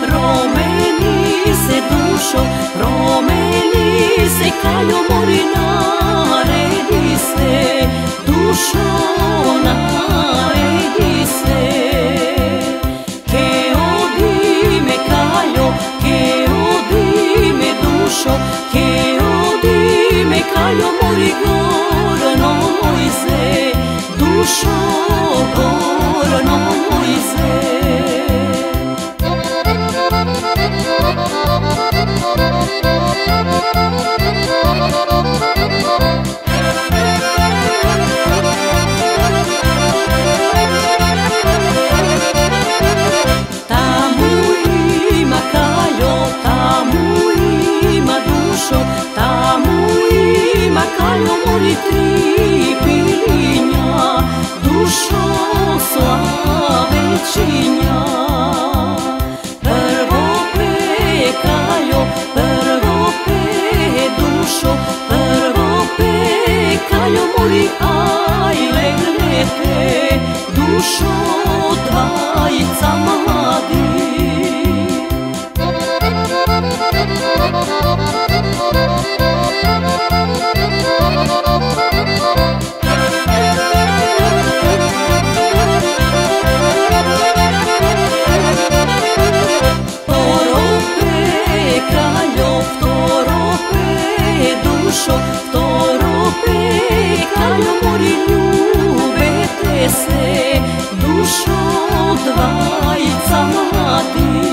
promeni se dušo, promeni se kaljo mori naredi se, dušo naredi se. Ke odi me kaljo, ke odi me dušo, ke odi me kaljo mori gorno moj se, dušo mori tri pilinja, dušo slavećinja. Prvo pekaljo, prvo pe dušo, prvo pekaljo mori aj legnete, dušo dvajica mladi. Dušo, vtoro pekaljo mori ljubete se, dušo dvajica mladi.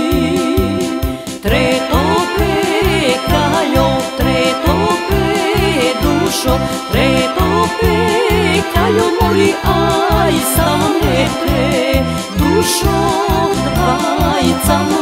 Treto pekaljo, treto pe dušo, treto pekaljo mori aj samete, dušo dvajica